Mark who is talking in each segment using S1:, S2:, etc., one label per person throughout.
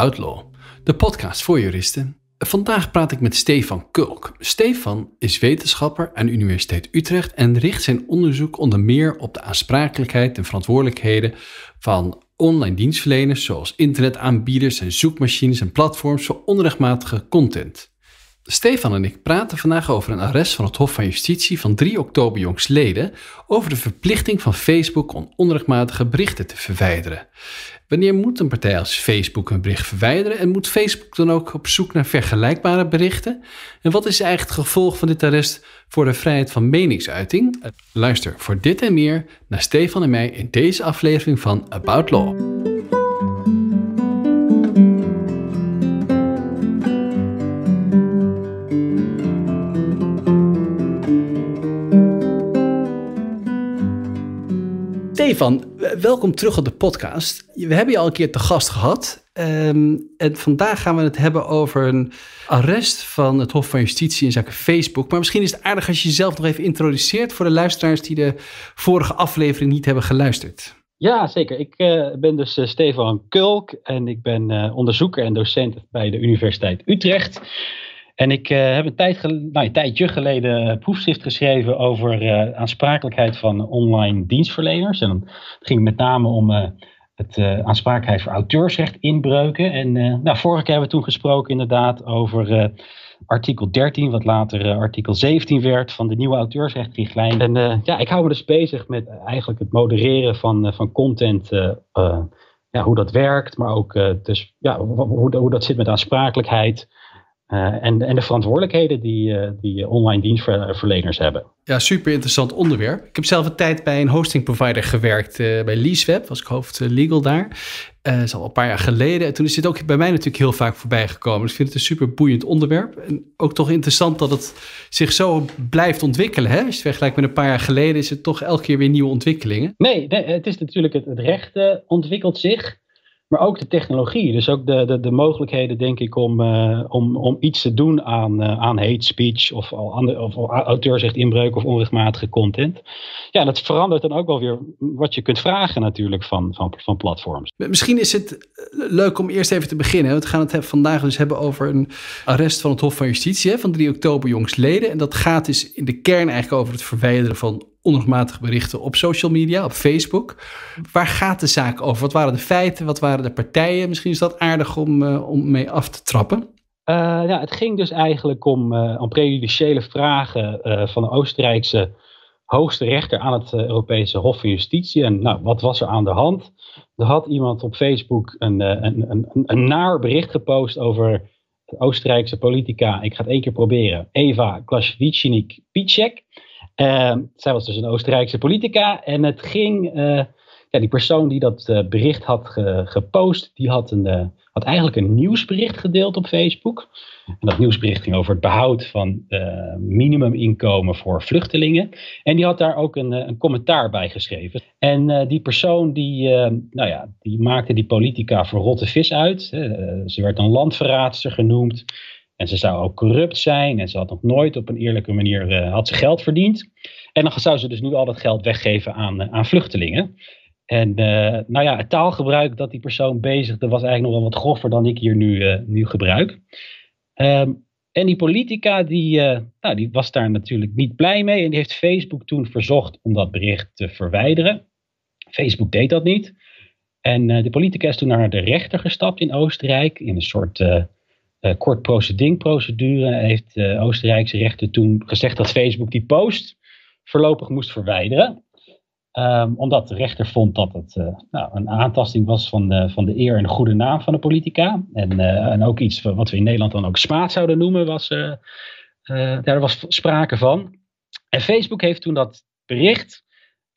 S1: De podcast voor juristen. Vandaag praat ik met Stefan Kulk. Stefan is wetenschapper aan de Universiteit Utrecht en richt zijn onderzoek onder meer op de aansprakelijkheid en verantwoordelijkheden van online dienstverleners zoals internetaanbieders en zoekmachines en platforms voor onrechtmatige content. Stefan en ik praten vandaag over een arrest van het Hof van Justitie van 3 oktober jongstleden over de verplichting van Facebook om onrechtmatige berichten te verwijderen. Wanneer moet een partij als Facebook een bericht verwijderen en moet Facebook dan ook op zoek naar vergelijkbare berichten? En wat is eigenlijk het gevolg van dit arrest voor de vrijheid van meningsuiting? Luister voor dit en meer naar Stefan en mij in deze aflevering van About Law. Stefan, welkom terug op de podcast. We hebben je al een keer te gast gehad. Ehm, en vandaag gaan we het hebben over een arrest van het Hof van Justitie in zaken Facebook. Maar misschien is het aardig als je jezelf nog even introduceert voor de luisteraars die de vorige aflevering niet hebben geluisterd.
S2: Ja, zeker. Ik uh, ben dus uh, Stefan Kulk en ik ben uh, onderzoeker en docent bij de Universiteit Utrecht. En ik uh, heb een, tijd nou, tijdje geleden een proefschrift geschreven over uh, aansprakelijkheid van online dienstverleners. En het ging met name om uh, het aansprakelijkheid voor auteursrecht inbreuken. En nou, vorige keer hebben we toen gesproken inderdaad over artikel 13, wat later artikel 17 werd van de nieuwe auteursrechtrichtlijn. En ja, ik hou me dus bezig met eigenlijk het modereren van, van content ja, hoe dat werkt, maar ook dus, ja, hoe, hoe dat zit met aansprakelijkheid. Uh, en, en de verantwoordelijkheden die, uh, die online dienstverleners hebben.
S1: Ja, super interessant onderwerp. Ik heb zelf een tijd bij een hosting provider gewerkt, uh, bij LeaseWeb, was ik hoofd legal daar. dat is al een paar jaar geleden. En toen is dit ook bij mij natuurlijk heel vaak voorbij gekomen. Dus ik vind het een super boeiend onderwerp. En ook toch interessant dat het zich zo blijft ontwikkelen. Hè? Als je het vergelijkt met een paar jaar geleden, is het toch elke keer weer nieuwe ontwikkelingen.
S2: Nee, nee het is natuurlijk het, het recht ontwikkelt zich. Maar ook de technologie. Dus ook de, de, de mogelijkheden, denk ik, om, uh, om, om iets te doen aan, uh, aan hate speech of, of, of auteursrechtinbreuk of onrechtmatige content. Ja, dat verandert dan ook wel weer wat je kunt vragen natuurlijk van, van, van platforms.
S1: Misschien is het eh, leuk om eerst even te beginnen. We gaan het vandaag dus hebben over een arrest van het Hof van Justitie hè, van 3 oktober jongstleden. En dat gaat dus in de kern eigenlijk over het verwijderen van onrechtmatige berichten op social media, op Facebook. Waar gaat de zaak over? Wat waren de feiten? Wat waren de partijen? Misschien is dat aardig om, uh, om mee af te trappen.
S2: Uh, ja, het ging dus eigenlijk om, uh, om prejudiciële vragen van de Oostenrijkse hoogste rechter aan het Europese Hof van Justitie. En nou, wat was er aan de hand? Er had iemand op Facebook een, een, een, een naar bericht gepost over Oostenrijkse politica. Ik ga het één keer proberen. Eva Klasvicinik-Picek. Uh, zij was dus een Oostenrijkse politica en het ging, uh, ja, die persoon die dat uh, bericht had ge, gepost, die had, een, uh, had eigenlijk een nieuwsbericht gedeeld op Facebook. Dat nieuwsbericht ging over het behoud van minimuminkomen voor vluchtelingen. En die had daar ook een, een commentaar bij geschreven. En die persoon die, nou ja, die maakte die politica voor rotte vis uit. ze werd een landverraadster genoemd. En ze zou ook corrupt zijn en ze had nog nooit op een eerlijke manier uh, had ze geld verdiend. En dan zou ze dus nu al dat geld weggeven aan, uh, aan vluchtelingen. En uh, nou ja, het taalgebruik dat die persoon bezigde was eigenlijk nog wel wat groffer dan ik hier nu, nu gebruik. Um, en die politica die, nou, die was daar natuurlijk niet blij mee en die heeft Facebook toen verzocht om dat bericht te verwijderen. Facebook deed dat niet. En de politica is toen naar de rechter gestapt in Oostenrijk in een soort uh, kort procedure heeft de uh, Oostenrijkse rechter toen gezegd dat Facebook die post voorlopig moest verwijderen. Um, omdat de rechter vond dat het uh, nou, een aantasting was van de, van de eer en de goede naam van de politica. En, en ook iets wat we in Nederland dan ook smaad zouden noemen, was, daar was sprake van. En Facebook heeft toen dat bericht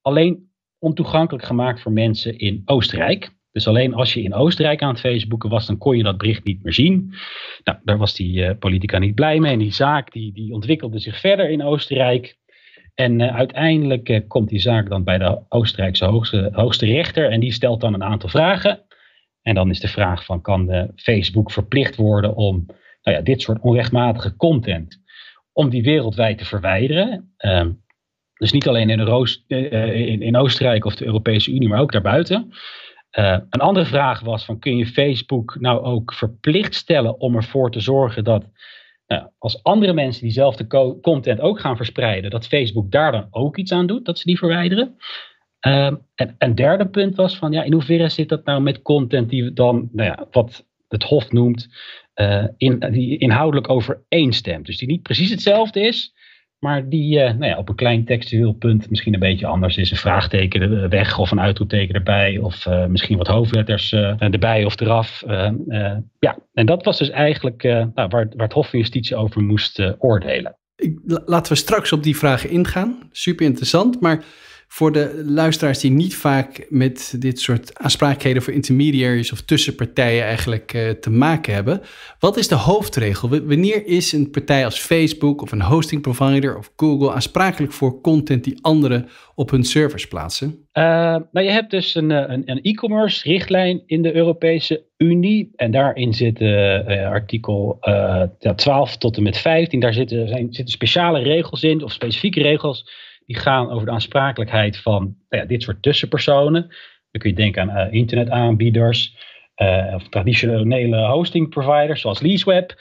S2: alleen ontoegankelijk gemaakt voor mensen in Oostenrijk. Dus alleen als je in Oostenrijk aan het Facebooken was, dan kon je dat bericht niet meer zien. Nou, daar was die uh, politica niet blij mee. En die zaak die, die ontwikkelde zich verder in Oostenrijk. En uh, uiteindelijk uh, komt die zaak dan bij de Oostenrijkse hoogste, hoogste rechter. En die stelt dan een aantal vragen. En dan is de vraag van, kan Facebook verplicht worden om nou ja, dit soort onrechtmatige content, om die wereldwijd te verwijderen? Ehm, dus niet alleen in, in, in Oostenrijk of de Europese Unie, maar ook daarbuiten. Een andere vraag was van kun je Facebook nou ook verplicht stellen om ervoor te zorgen dat nou, als andere mensen diezelfde content ook gaan verspreiden, dat Facebook daar dan ook iets aan doet, dat ze die verwijderen. Um, en een derde punt was van ja, in hoeverre zit dat nou met content die dan, nou ja, wat het Hof noemt, uh, in, die inhoudelijk overeenstemt. Dus die niet precies hetzelfde is, maar die uh, nou ja, op een klein textueel punt misschien een beetje anders is. Een vraagteken weg of een uitroepteken erbij. Of uh, misschien wat hoofdletters erbij of eraf. ja, en dat was dus eigenlijk nou, waar, waar, het Hof van Justitie over moest oordelen.
S1: Ik, laten we straks op die vragen ingaan. Super interessant. Maar voor de luisteraars die niet vaak met dit soort aansprakelijkheden voor intermediaries of tussenpartijen eigenlijk uh, te maken hebben. Wat is de hoofdregel? wanneer is een partij als Facebook of een hosting provider of Google aansprakelijk voor content die anderen op hun servers plaatsen?
S2: Uh, nou, je hebt dus een, eh, een, een e-commerce richtlijn in de Europese Unie. En daarin zit artikel ja, 12 tot en met 15. Daar zitten, zijn, zitten speciale regels in, of specifieke regels die gaan over de aansprakelijkheid van nou ja, dit soort tussenpersonen. Dan kun je denken aan uh, internetaanbieders uh, of traditionele hosting providers zoals LeaseWeb,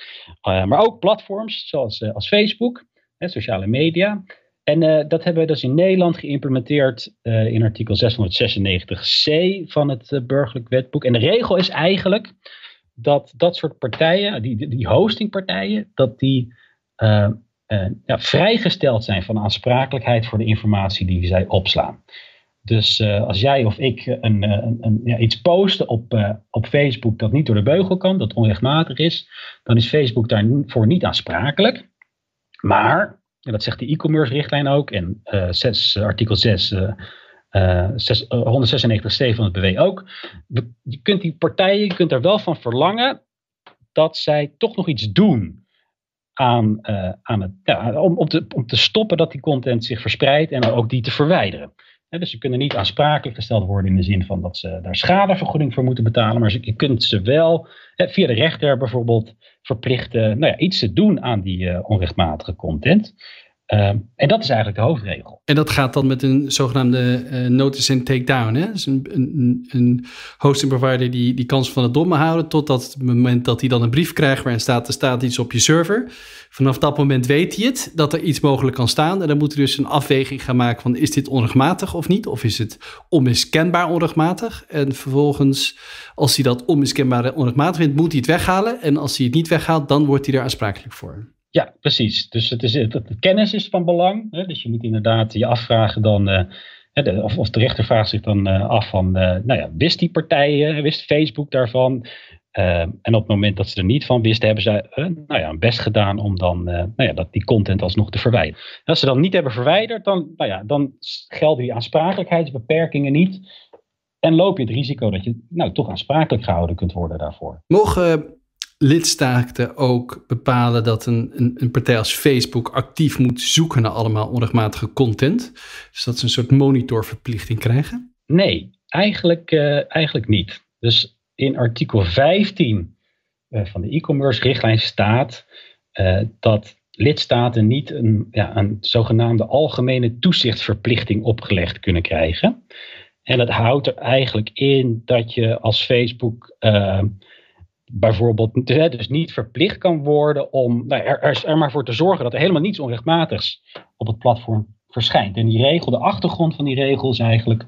S2: uh, maar ook platforms zoals als Facebook, sociale media. En dat hebben we dus in Nederland geïmplementeerd in artikel 696c van het burgerlijk wetboek. En de regel is eigenlijk dat dat soort partijen, die, die hostingpartijen, dat die ja, vrijgesteld zijn van aansprakelijkheid voor de informatie die zij opslaan. Dus uh, als jij of ik eh, een, een ja, iets posten op, op Facebook dat niet door de beugel kan, dat onrechtmatig is, dan is Facebook daarvoor niet aansprakelijk. Maar, en dat zegt de e-commerce richtlijn ook, en 6, artikel 6, 196c van het BW ook, je kunt die partijen, je kunt er wel van verlangen dat zij toch nog iets doen aan, uh, aan het, ja, om, om, te, om te stoppen dat die content zich verspreidt en ook die te verwijderen. dus ze kunnen niet aansprakelijk gesteld worden in de zin van dat ze daar schadevergoeding voor moeten betalen, maar je kunt ze wel via de rechter bijvoorbeeld verplichten nou ja, iets te doen aan die uh, onrechtmatige content. Ehm, en dat is eigenlijk de hoofdregel.
S1: En dat gaat dan met een zogenaamde uh, notice and takedown. Hè? Dus een, een, een, hosting provider die die kans van het domme houden totdat het moment dat hij dan een brief krijgt waarin staat er staat iets op je server. Vanaf dat moment weet hij het, dat er iets mogelijk kan staan. En dan moet hij dus een afweging gaan maken van is dit onrechtmatig of niet? Of is het onmiskenbaar onrechtmatig? En vervolgens, als hij dat onmiskenbaar onrechtmatig vindt, moet hij het weghalen. En als hij het niet weghaalt, dan wordt hij er aansprakelijk voor.
S2: Ja, precies. Dus het is, het, kennis is van belang. Hè? Dus je moet inderdaad je afvragen dan, de, of, of de rechter vraagt zich dan uh, af van, uh, nou ja, wist die partijen, wist Facebook daarvan? en op het moment dat ze er niet van wisten, hebben ze nou ja, best gedaan om dan nou ja, dat, die content alsnog te verwijderen. als ze dan niet hebben verwijderd, dan, nou ja, dan gelden die aansprakelijkheidsbeperkingen niet. En loop je het risico dat je nou, toch aansprakelijk gehouden kunt worden daarvoor.
S1: Mogen lidstaten ook bepalen dat een, een, een, partij als Facebook actief moet zoeken naar allemaal onrechtmatige content? Dus dat ze een soort monitorverplichting krijgen?
S2: Nee, eigenlijk, uh, eigenlijk niet. Dus in artikel 15 uh, eh, van de e-commerce richtlijn staat uh, dat lidstaten niet een, ja, een zogenaamde algemene toezichtsverplichting opgelegd kunnen krijgen. En dat houdt er eigenlijk in dat je als Facebook bijvoorbeeld dus niet verplicht kan worden om nou, er, er, maar voor te zorgen dat er helemaal niets onrechtmatigs op het platform verschijnt. En die regel, de achtergrond van die regel is eigenlijk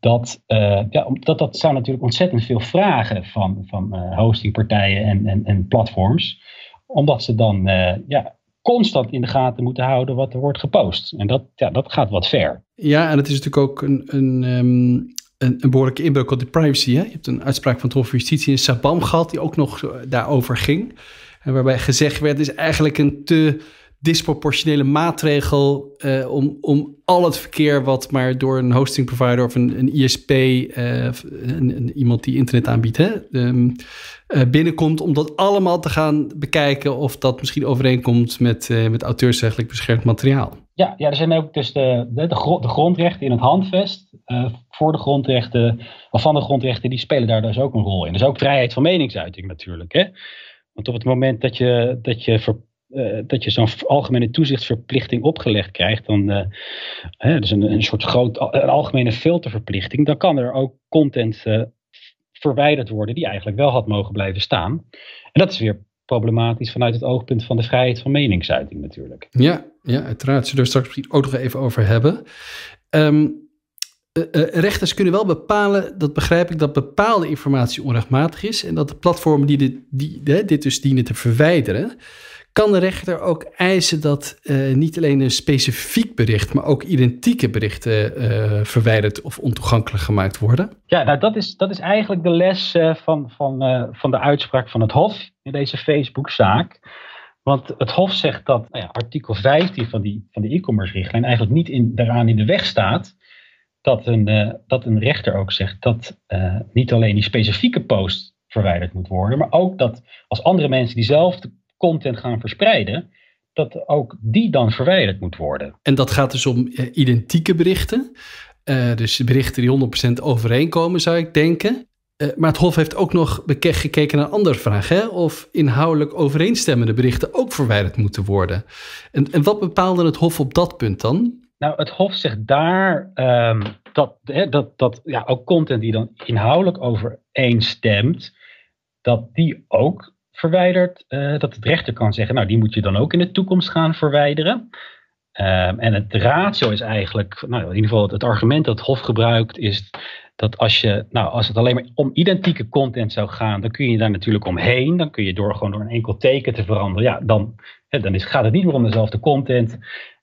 S2: dat, uh, ja, dat, dat zou natuurlijk ontzettend veel vragen van, van uh, hostingpartijen en, en, en platforms. Omdat ze dan uh, ja, constant in de gaten moeten houden wat er wordt gepost. En dat, ja, dat gaat wat ver.
S1: Ja, en het is natuurlijk ook een, een um een, een behoorlijke inbreuk op de privacy. Hè? Je hebt een uitspraak van het Hof van Justitie in Sabam gehad, die ook nog daarover ging. En waarbij gezegd werd, is eigenlijk een te disproportionele maatregel uh, om, om al het verkeer wat maar door een hosting provider of een, een ISP, eh, een, iemand die internet aanbiedt, hè, um, uh, binnenkomt, om dat allemaal te gaan bekijken of dat misschien overeenkomt met, met auteursrechtelijk beschermd materiaal.
S2: Ja, ja, er zijn ook dus de, de, de, grondrechten in het handvest voor de grondrechten, of van de grondrechten, die spelen daar dus ook een rol in. Dus ook vrijheid van meningsuiting natuurlijk. Hè? Want op het moment dat je, dat je uh, dat je zo'n algemene toezichtsverplichting opgelegd krijgt, dan uh, hè, dus een, een soort groot algemene filterverplichting, dan kan er ook content uh, verwijderd worden die eigenlijk wel had mogen blijven staan. En dat is weer problematisch vanuit het oogpunt van de vrijheid van meningsuiting natuurlijk.
S1: Ja, ja uiteraard. Zullen we straks misschien ook nog even over hebben. Um, rechters kunnen wel bepalen, dat begrijp ik, dat bepaalde informatie onrechtmatig is en dat de platformen die dit, die, dit dus dienen te verwijderen, kan de rechter ook eisen dat uh, niet alleen een specifiek bericht, maar ook identieke berichten uh, verwijderd of ontoegankelijk gemaakt worden?
S2: Ja, nou, dat, is, dat is eigenlijk de les uh, van, van, van de uitspraak van het Hof in deze Facebook-zaak. Want het Hof zegt dat nou ja, artikel 15 van, die, van de e-commerce richtlijn eigenlijk niet in, daaraan in de weg staat. Dat een, dat een rechter ook zegt dat niet alleen die specifieke post verwijderd moet worden, maar ook dat als andere mensen diezelfde content gaan verspreiden, dat ook die dan verwijderd moet worden.
S1: En dat gaat dus om uh, identieke berichten. Uh, dus berichten die 100% overeenkomen, zou ik denken. Uh, maar het Hof heeft ook nog gekeken naar een andere vraag. Hè? Of inhoudelijk overeenstemmende berichten ook verwijderd moeten worden. En, en wat bepaalde het Hof op dat punt dan?
S2: Nou, het Hof zegt daar um, dat, hè, dat, dat ja, ook content die dan inhoudelijk overeenstemt, dat die ook verwijderd, uh, dat het rechter kan zeggen, nou die moet je dan ook in de toekomst gaan verwijderen. Um, en het ratio is eigenlijk, nou, in ieder geval het argument dat het Hof gebruikt is dat als, je, nou, als het alleen maar om identieke content zou gaan, dan kun je daar natuurlijk omheen. Dan kun je door gewoon door een enkel teken te veranderen, ja, dan, dan is, gaat het niet meer om dezelfde content.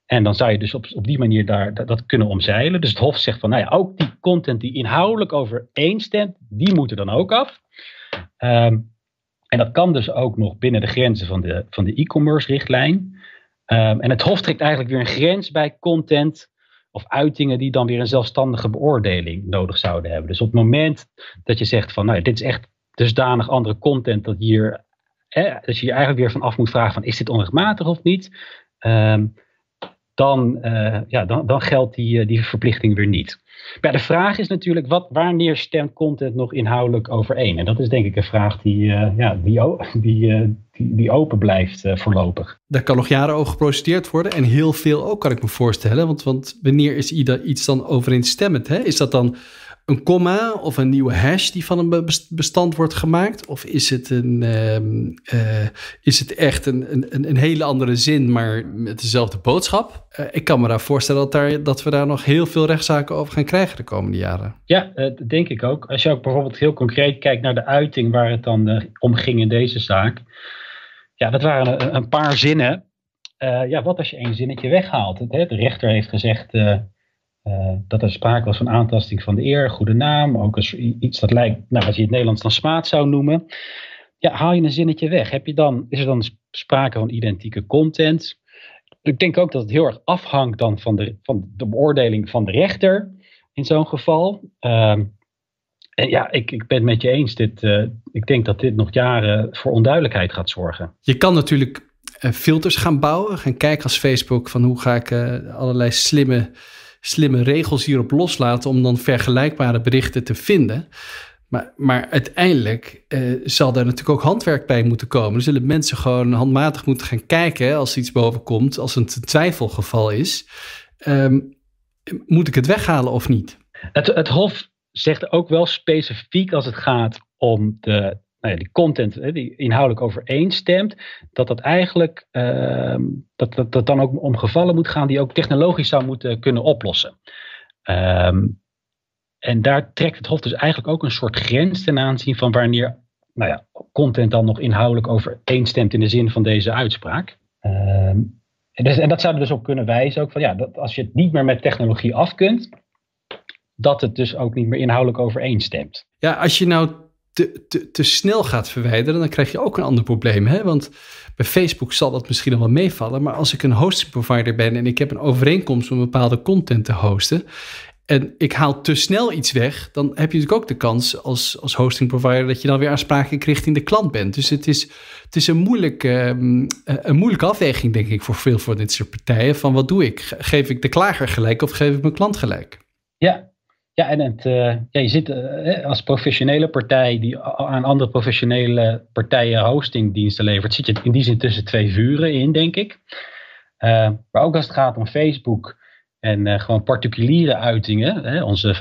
S2: En dan zou je dus op, op die manier daar, dat, kunnen omzeilen. Dus het Hof zegt van, nou ja, ook die content die inhoudelijk overeenstemt, die moeten dan ook af. Um, en dat kan dus ook nog binnen de grenzen van de, van de e-commerce richtlijn. Um, en het Hof trekt eigenlijk weer een grens bij content of uitingen die dan weer een zelfstandige beoordeling nodig zouden hebben. Dus op het moment dat je zegt van nou, dit is echt dusdanig andere content dat, hier, dat je je eigenlijk weer van af moet vragen van is dit onrechtmatig of niet, um, dan, uh, ja, dan, dan geldt die, eh, die verplichting weer niet. Maar de vraag is natuurlijk, wat, wanneer stemt content nog inhoudelijk overeen? En dat is denk ik een vraag die, uh, ja, die, die, die, die, open blijft voorlopig.
S1: Daar kan nog jaren over geprocedeerd worden en heel veel ook kan ik me voorstellen. Want, want wanneer is iets dan overeenstemmend? Hè? Is dat dan een komma of een nieuwe hash die van een bestand wordt gemaakt? Of is het, een, uh, uh, is het echt een, een, een, hele andere zin, maar met dezelfde boodschap? Uh, ik kan me daar voorstellen dat, daar, dat we daar nog heel veel rechtszaken over gaan krijgen de komende jaren.
S2: Ja, dat denk ik ook. Als je ook bijvoorbeeld heel concreet kijkt naar de uiting waar het dan eh, om ging in deze zaak. Ja, dat waren een, paar zinnen. Eh, ja, wat als je één zinnetje weghaalt? De rechter heeft gezegd uh, dat er sprake was van aantasting van de eer, goede naam, ook iets dat lijkt, nou, wat je in het Nederlands dan smaad zou noemen. Ja, haal je een zinnetje weg. Heb je dan, is er dan sprake van identieke content? Ik denk ook dat het heel erg afhangt dan van de, van de beoordeling van de rechter in zo'n geval. Uh, en ja, ik, ik ben het met je eens. Dit, uh, ik denk dat dit nog jaren voor onduidelijkheid gaat zorgen.
S1: Je kan natuurlijk uh, filters gaan bouwen, gaan kijken als Facebook van hoe ga ik allerlei slimme slimme regels hierop loslaten om dan vergelijkbare berichten te vinden. Maar, maar uiteindelijk eh, zal daar natuurlijk ook handwerk bij moeten komen. Er zullen mensen gewoon handmatig moeten gaan kijken als iets boven komt, als het een twijfelgeval is. Um, moet ik het weghalen of niet?
S2: Het, het Hof zegt ook wel specifiek als het gaat om de nou die content die inhoudelijk overeenstemt, dat dat eigenlijk uh, dat, dat, dat dan ook om gevallen moet gaan die ook technologisch zou moeten kunnen oplossen. Um, en daar trekt het Hof dus eigenlijk ook een soort grens ten aanzien van wanneer nou ja, content dan nog inhoudelijk overeenstemt in de zin van deze uitspraak. Um, en, en, dat zou er dus op kunnen wijzen ook van ja, dat als je het niet meer met technologie af kunt, dat het dus ook niet meer inhoudelijk overeenstemt.
S1: Ja, als je nou te, te, te snel gaat verwijderen, dan krijg je ook een ander probleem. Hè? Want bij Facebook zal dat misschien nog wel meevallen. Maar als ik een hosting provider ben en ik heb een overeenkomst om bepaalde content te hosten. En ik haal te snel iets weg, dan heb je natuurlijk ook de kans als, als hosting provider dat je dan weer aansprakelijk richting de klant bent. Dus het is, het is een, moeilijke, ehm, een moeilijke afweging, denk ik, voor veel van dit soort partijen. Van wat doe ik? Geef ik de klager gelijk of geef ik mijn klant gelijk?
S2: Ja, ja, en het, uh, ja, je zit uh, als professionele partij die aan andere professionele partijen hostingdiensten levert, zit je in die zin tussen twee vuren in, denk ik. Uh, maar ook als het gaat om Facebook, en gewoon particuliere uitingen, hè, onze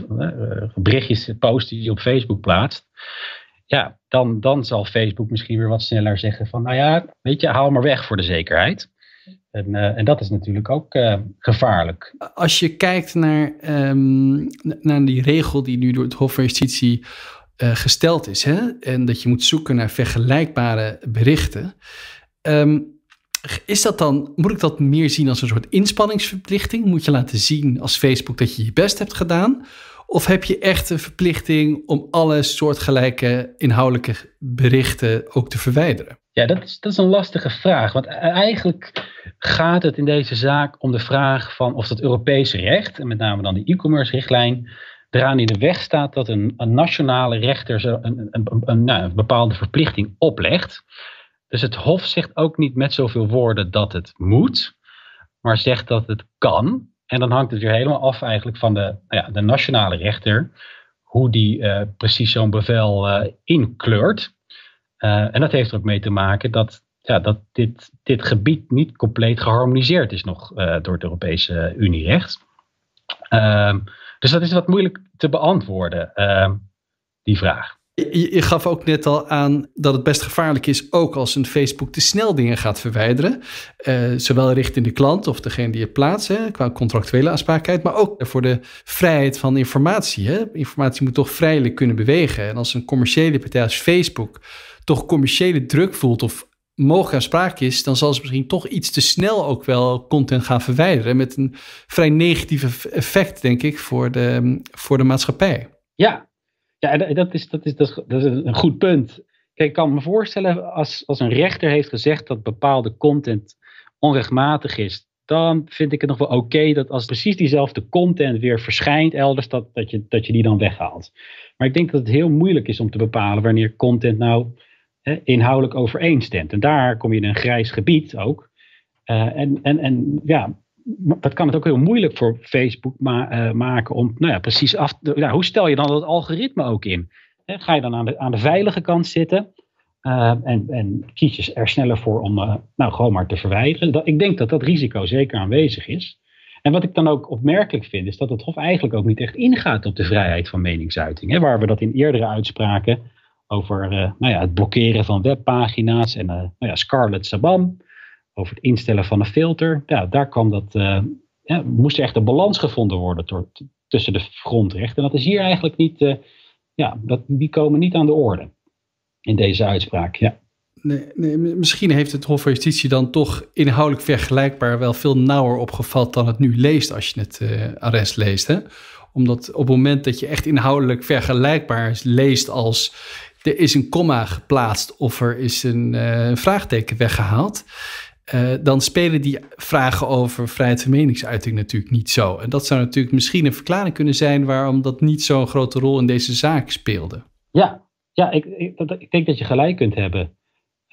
S2: berichtjes, posten die je op Facebook plaatst, ja, dan, dan zal Facebook misschien weer wat sneller zeggen van, nou ja, weet je, haal maar weg voor de zekerheid. En, uh, en dat is natuurlijk ook uh, gevaarlijk.
S1: Als je kijkt naar, um, naar die regel die nu door het Hof van Justitie uh, gesteld is, hè? en dat je moet zoeken naar vergelijkbare berichten. Um, is dat dan, moet ik dat meer zien als een soort inspanningsverplichting? Moet je laten zien als Facebook dat je je best hebt gedaan? Of heb je echt een verplichting om alle soortgelijke inhoudelijke berichten ook te verwijderen?
S2: Ja, dat is, dat is een lastige vraag. Want eigenlijk gaat het in deze zaak om de vraag van of het Europese recht, en met name dan de e-commerce richtlijn, eraan in de weg staat dat een, een nationale rechter een, nou, een bepaalde verplichting oplegt. Dus het Hof zegt ook niet met zoveel woorden dat het moet, maar zegt dat het kan. En dan hangt het weer helemaal af eigenlijk van de, nou ja, de nationale rechter, hoe die uh, precies zo'n bevel uh, inkleurt. Uh, en dat heeft er ook mee te maken dat, ja, dat dit, dit gebied niet compleet geharmoniseerd is nog door het Europese Unierecht. Ehm, dus dat is wat moeilijk te beantwoorden, ehm, die vraag.
S1: Je, gaf ook net al aan dat het best gevaarlijk is, ook als een Facebook te snel dingen gaat verwijderen. Uh, zowel richting de klant of degene die het plaatst, hè, qua contractuele aansprakelijkheid, maar ook voor de vrijheid van informatie. Hè. Informatie moet toch vrijelijk kunnen bewegen. En als een commerciële partij als Facebook toch commerciële druk voelt of mogelijk aanspraak is, dan zal ze misschien toch iets te snel ook wel content gaan verwijderen. Met een vrij negatief effect, denk ik, voor de, voor de maatschappij.
S2: Ja, ja, dat is, dat is, dat is een goed punt. Kijk, ik kan me voorstellen als, als een rechter heeft gezegd dat bepaalde content onrechtmatig is, dan vind ik het nog wel oké dat als precies diezelfde content weer verschijnt elders, dat, dat, je, dat je die dan weghaalt. Maar ik denk dat het heel moeilijk is om te bepalen wanneer content nou inhoudelijk overeenstemt. En daar kom je in een grijs gebied ook. Uh, en, en, en ja, dat kan het ook heel moeilijk voor Facebook uh, maken om nou ja, precies af. Ja, hoe stel je dan dat algoritme ook in? Ga je dan aan de, aan de veilige kant zitten uh, en, en kies je er sneller voor om nou, gewoon maar te verwijderen? Ik denk dat dat risico zeker aanwezig is. En wat ik dan ook opmerkelijk vind, is dat het Hof eigenlijk ook niet echt ingaat op de vrijheid van meningsuiting. Hè, waar we dat in eerdere uitspraken over nou ja, het blokkeren van webpagina's en nou ja, Scarlett Sabam over het instellen van een filter. Ja, daar kwam dat, uh, ja, moest echt een balans gevonden worden tussen de grondrechten. En dat is hier eigenlijk niet, ja, dat, die komen niet aan de orde in deze uitspraak. Ja.
S1: Nee, nee, misschien heeft het Hof van Justitie dan toch inhoudelijk vergelijkbaar wel veel nauwer opgevat dan het nu leest als je het uh, arrest leest. Hè? Omdat op het moment dat je echt inhoudelijk vergelijkbaar leest als er is een komma geplaatst of er is een uh, vraagteken weggehaald, uh, dan spelen die vragen over vrijheid van meningsuiting natuurlijk niet zo. En dat zou natuurlijk misschien een verklaring kunnen zijn waarom dat niet zo'n grote rol in deze zaak speelde.
S2: Ja, ja ik, ik, ik denk dat je gelijk kunt hebben.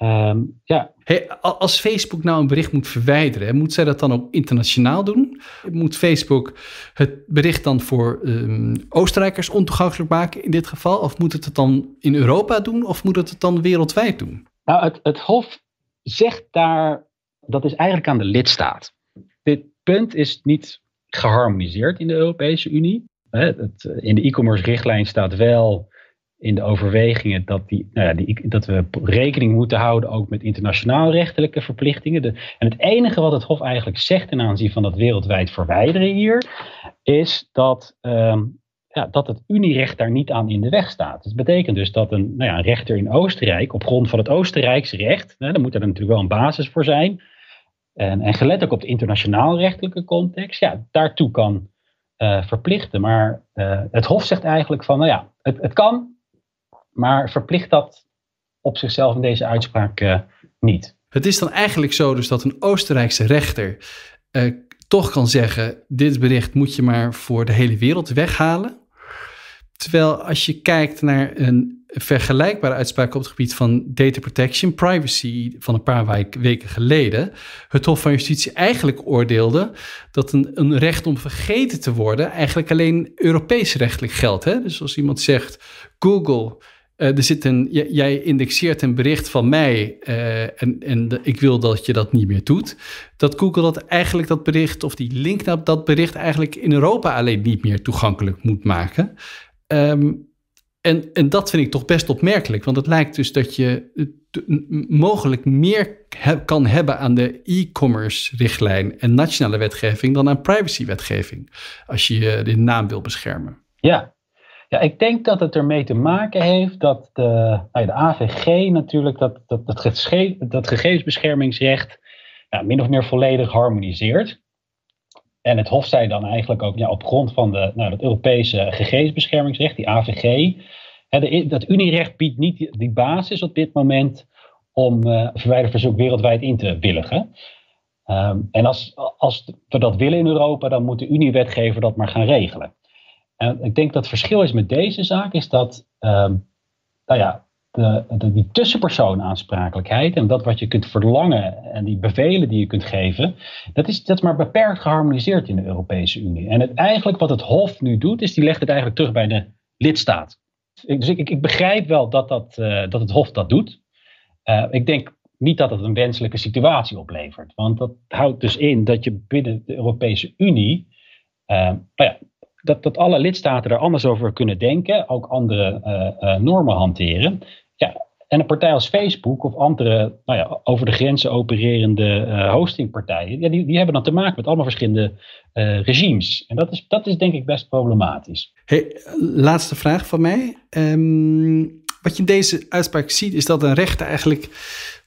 S2: Um, ja.
S1: Hey, als Facebook nou een bericht moet verwijderen, moet zij dat dan ook internationaal doen? Moet Facebook het bericht dan voor um, Oostenrijkers ontoegankelijk maken in dit geval? Of moet het het dan in Europa doen? Of moet het het dan wereldwijd doen?
S2: Nou, het, het Hof zegt daar dat is eigenlijk aan de lidstaat. Dit punt is niet geharmoniseerd in de Europese Unie. in de e-commerce richtlijn staat wel in de overwegingen dat, die, nou ja, die, dat we rekening moeten houden ook met internationaal rechtelijke verplichtingen. De, en het enige wat het Hof eigenlijk zegt ten aanzien van dat wereldwijd verwijderen hier, is dat, um, ja, dat het Unierecht daar niet aan in de weg staat. Dat betekent dus dat een, nou ja, een rechter in Oostenrijk, op grond van het Oostenrijkse recht, daar moet er natuurlijk wel een basis voor zijn, en, en gelet ook op de internationaal rechtelijke context, ja, daartoe kan uh, verplichten. Maar uh, het Hof zegt eigenlijk van, nou ja, het, het kan, maar verplicht dat op zichzelf in deze uitspraak uh, niet.
S1: Het is dan eigenlijk zo dus dat een Oostenrijkse rechter toch kan zeggen, dit bericht moet je maar voor de hele wereld weghalen. Terwijl als je kijkt naar een vergelijkbare uitspraak op het gebied van data protection, privacy van een paar weken geleden, het Hof van Justitie eigenlijk oordeelde dat een, een recht om vergeten te worden eigenlijk alleen Europees rechtelijk geldt. Hè? Dus als iemand zegt Google Uh, er zit een, jij indexeert een bericht van mij uh, en, en ik wil dat je dat niet meer doet. Dat Google dat eigenlijk dat bericht of die link naar dat bericht eigenlijk in Europa alleen niet meer toegankelijk moet maken. Um, en, en dat vind ik toch best opmerkelijk, want het lijkt dus dat je mogelijk meer kan hebben aan de e-commerce richtlijn en nationale wetgeving dan aan privacy-wetgeving, als je de naam wil beschermen.
S2: Ja. Ja, ik denk dat het ermee te maken heeft dat de, nou de AVG natuurlijk dat, dat, dat, dat gegevensbeschermingsrecht min of meer volledig harmoniseert. En het Hof zei dan eigenlijk ook ja, op grond van de, nou, het Europese gegevensbeschermingsrecht, die AVG. Hè, dat Unierecht biedt niet die, basis op dit moment om uh, verwijderverzoek wereldwijd in te willigen. Um, en als, als we dat willen in Europa, dan moet de Unie-wetgever dat maar gaan regelen. Ik denk dat het verschil is met deze zaak, is dat um, nou ja, de, de, die tussenpersoon-aansprakelijkheid en dat wat je kunt verlangen en die bevelen die je kunt geven, dat is, dat is maar beperkt geharmoniseerd in de Europese Unie. En het, eigenlijk wat het Hof nu doet, is die legt het eigenlijk terug bij de lidstaat. Dus ik, ik, begrijp wel dat, dat, uh, dat het Hof dat doet. Uh, ik denk niet dat het een wenselijke situatie oplevert. Want dat houdt dus in dat je binnen de Europese Unie. Uh, nou ja, dat, dat alle lidstaten er anders over kunnen denken, ook andere uh, normen hanteren. Ja, en een partij als Facebook of andere nou ja, over de grenzen opererende uh, hostingpartijen, ja, die, die hebben dan te maken met allemaal verschillende regimes. En dat is, dat is denk ik best problematisch.
S1: Hey, laatste vraag van mij. Um, wat je in deze uitspraak ziet, is dat een rechter eigenlijk,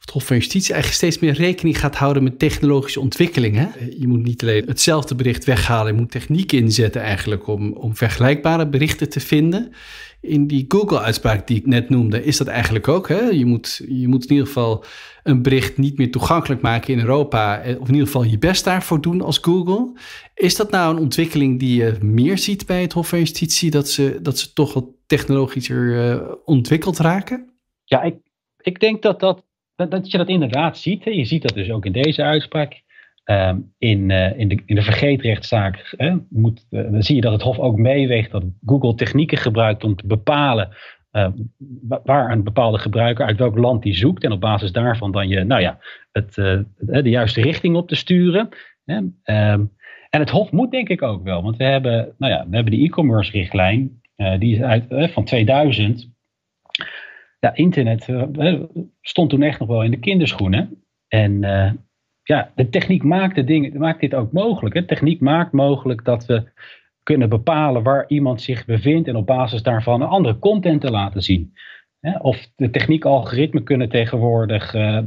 S1: het Hof van Justitie, eigenlijk steeds meer rekening gaat houden met technologische ontwikkelingen. Je moet niet alleen hetzelfde bericht weghalen, je moet techniek inzetten eigenlijk om, om vergelijkbare berichten te vinden in die Google-uitspraak die ik net noemde, is dat eigenlijk ook. Hè? Je, moet, je moet in ieder geval een bericht niet meer toegankelijk maken in Europa. Eh, of in ieder geval je best daarvoor doen als Google. Is dat nou een ontwikkeling die je meer ziet bij het Hof van Justitie? Dat ze, dat ze toch wat technologischer uh, ontwikkeld raken?
S2: Ja, ik, ik denk dat, dat, dat, dat je dat inderdaad ziet. Hè? Je ziet dat dus ook in deze uitspraak. Um, in, uh, in, de, in de vergeetrechtszaak hè, moet, uh, dan zie je dat het Hof ook meeweegt dat Google technieken gebruikt om te bepalen uh, waar een bepaalde gebruiker uit welk land die zoekt. En op basis daarvan dan je, nou ja, het, de juiste richting op te sturen. Hè. Um, en het Hof moet denk ik ook wel, want we hebben, nou ja, we hebben de e-commerce richtlijn, die is uit, van 2000. Ja, internet stond toen echt nog wel in de kinderschoenen. En ja, de techniek maakt, de dingen, maakt dit ook mogelijk. Hè? Techniek maakt mogelijk dat we kunnen bepalen waar iemand zich bevindt en op basis daarvan een andere content te laten zien. Of de techniekalgoritmen kunnen tegenwoordig, uh,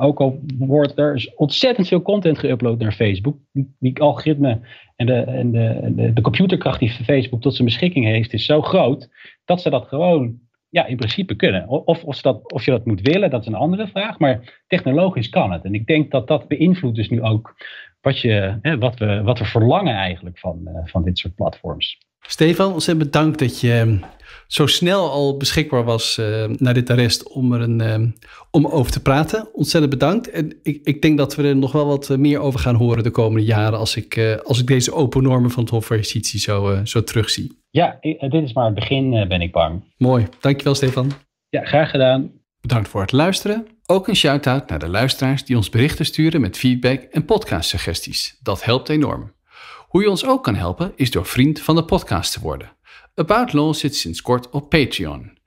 S2: ook al wordt er ontzettend veel content geüpload naar Facebook, die, algoritme en, de, en de, de, computerkracht die Facebook tot zijn beschikking heeft, is zo groot dat ze dat gewoon ja, in principe kunnen. Of, of, dat, of je dat moet willen, dat is een andere vraag. Maar technologisch kan het. En ik denk dat dat beïnvloedt dus nu ook wat, je, hè, wat, we, wat we verlangen eigenlijk van, uh, van dit soort platforms.
S1: Stefan, ontzettend bedankt dat je ehm, zo snel al beschikbaar was uh, naar dit arrest om er een, uh, om over te praten. Ontzettend bedankt. En ik, ik denk dat we er nog wel wat eh, meer over gaan horen de komende jaren als ik, als ik deze open normen van het Hof van Justitie zo, zo terugzie.
S2: Ja, dit is maar het begin, ben ik bang.
S1: Mooi. Dankjewel, Stefan.
S2: Ja, graag gedaan.
S1: Bedankt voor het luisteren. Ook een shout-out naar de luisteraars die ons berichten sturen met feedback en podcastsuggesties. Dat helpt enorm. Hoe je ons ook kan helpen is door vriend van de podcast te worden. About Law zit sinds kort op Patreon.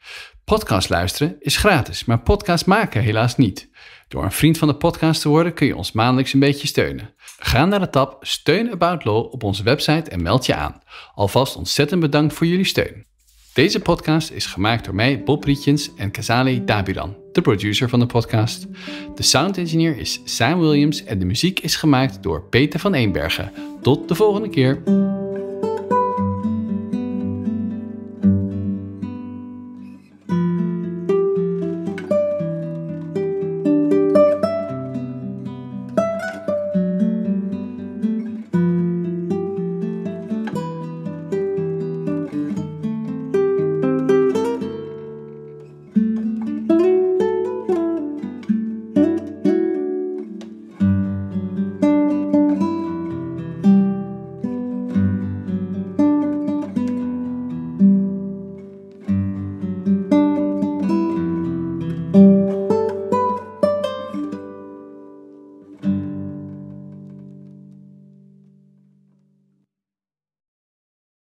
S1: Podcast luisteren is gratis, maar podcast maken helaas niet. Door een vriend van de podcast te worden kun je ons maandelijks een beetje steunen. Ga naar de tab Steun About Law op onze website en meld je aan. Alvast ontzettend bedankt voor jullie steun. Deze podcast is gemaakt door mij, Bob Rietjens en Kazali Dabiran, de producer van de podcast. De sound engineer is Sam Williams en de muziek is gemaakt door Peter van Eenbergen. Tot de volgende keer.